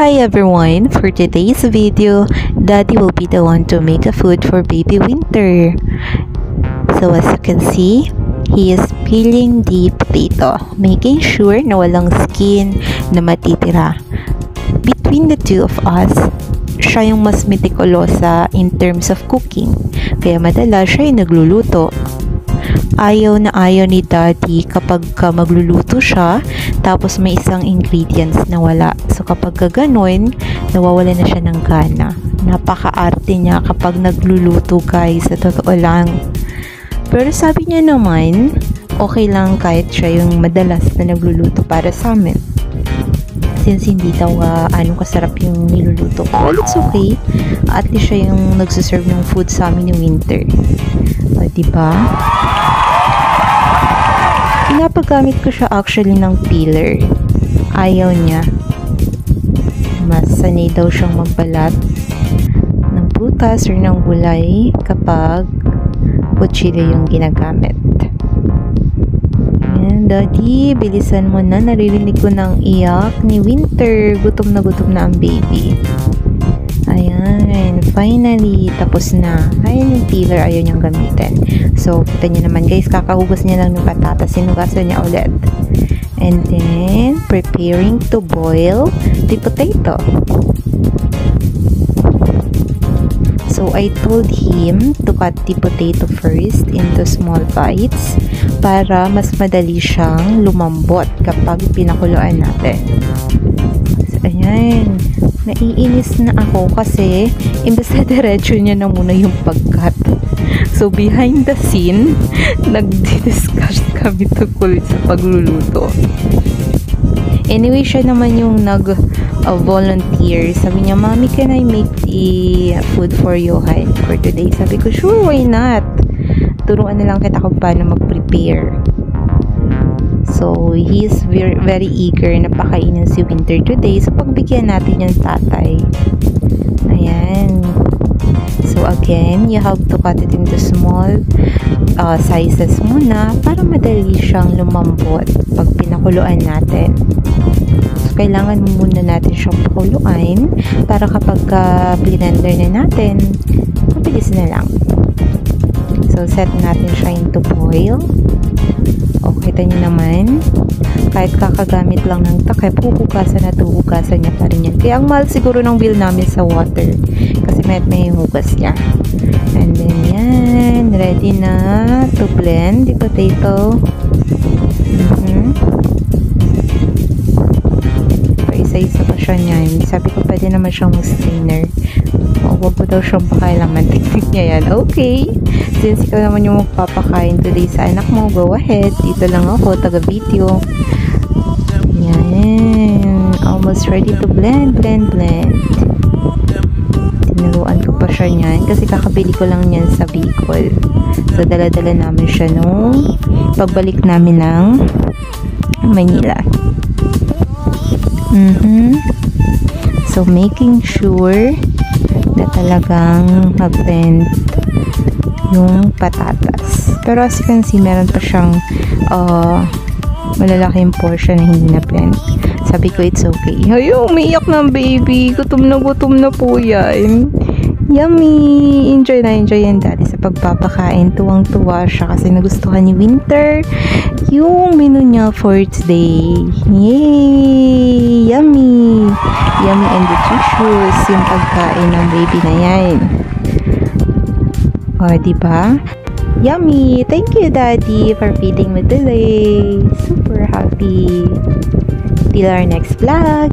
Hi everyone! For today's video, Daddy will be the one to make a food for baby Winter. So as you can see, he is peeling the potato, making sure na walang skin na matitira. Between the two of us, siya yung mas meticulosa in terms of cooking. Kaya madalas siya yung nagluluto ayaw na ayaw ni daddy kapag ka magluluto siya tapos may isang ingredients na wala. So kapag ka ganun, nawawala na siya ng gana. Napaka-arte niya kapag nagluluto guys, sa totoo lang. Pero sabi niya naman, okay lang kahit siya yung madalas na nagluluto para sa amin. Since hindi daw uh, anong kasarap yung niluluto ko. It's okay. At least siya yung nagsuserve ng food sa amin ni Winter. O, diba? Pinapagamit ko siya actually ng peeler. Ayaw niya. Mas sanay daw siyang magbalat ng prutas or ng gulay kapag kutsilyo yung ginagamit. Ayan, Daddy, bilisan mo na. Naririnig ko ng iyak ni Winter. Gutom na gutom na ang baby. Ayan, finally, tapos na. Ayan yung peeler, ayaw niyang gamitin. So, kita niyo naman guys, kakahugas niya lang ng patatas. Sinugasan niya ulit. And then, preparing to boil the potato. So, I told him to cut the potato first into small bites para mas madali siyang lumambot kapag pinakuluan natin. So, ayan naiinis na ako kasi imbes na diretso niya na muna yung pagkat. So, behind the scene, nag-discuss kami tungkol sa pagluluto. Anyway, siya naman yung nag-volunteer. Uh, Sabi niya, Mommy, can I make the food for Johan for today? Sabi ko, sure, why not? Turuan na lang kita kung paano mag-prepare. So, he is very, very eager na pakainin si Winter today. So, pagbigyan natin yung tatay. Ayan. So, again, you have to cut it into small uh, sizes muna para madali siyang lumambot pag pinakuluan natin. Kailangan muna natin siyang pakuluan para kapag uh, blender na natin, mabilis na lang. So, set natin siya into boil. Kita nyo naman, kahit kakagamit lang ng takip, huhugasan at huhugasan niya pa rin yan. Kaya ang mahal siguro ng bill namin sa water. Kasi may may hugas niya. And then, yan. Ready na to blend the potato. Naman siyang mag-strainer. O, wag ko daw siyang pakailaman. Teknik niya yan. Okay. Since ikaw naman yung magpapakain today sa anak mo, go ahead. Dito lang ako, taga-video. Yan. Almost ready to blend, blend, blend. Tinaluan ko pa siya niyan kasi kakabili ko lang niyan sa Bicol. So, dala-dala namin siya nung pagbalik namin ng Manila. Mm-hmm. So, making sure na talagang mag-blend yung patatas. Pero as you can see, meron pa siyang uh, malalaking portion na hindi na blend. Sabi ko, it's okay. Ay, umiyak ng baby. Gutom na gutom na po yan. Yummy! Enjoy na enjoy yan daddy sa pagpapakain. Tuwang-tuwa siya kasi nagustuhan ni Winter yung menu niya for today. Yay! Yummy! Yummy and delicious yung pagkain ng baby na yan. O, diba? Yummy! Thank you, Daddy, for feeding me today. Super happy. Till our next vlog.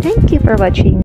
Thank you for watching.